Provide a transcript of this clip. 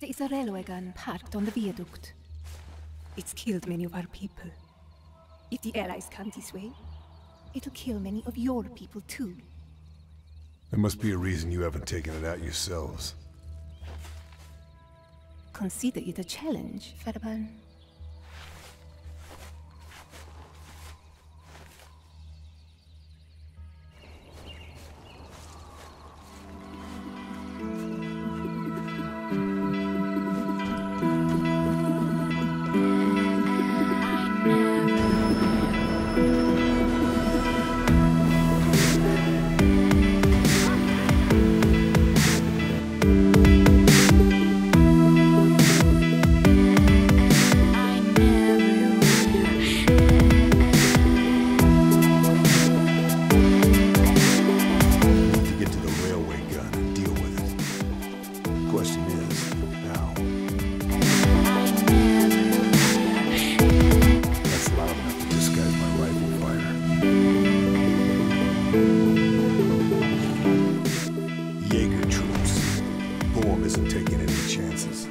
There is a railway gun parked on the viaduct. It's killed many of our people. If the Allies come this way, it'll kill many of your people too. There must be a reason you haven't taken it out yourselves. Consider it a challenge, Fairburne. The question is, how? That's loud enough to disguise my rifle fire. Jaeger troops. Borm isn't taking any chances.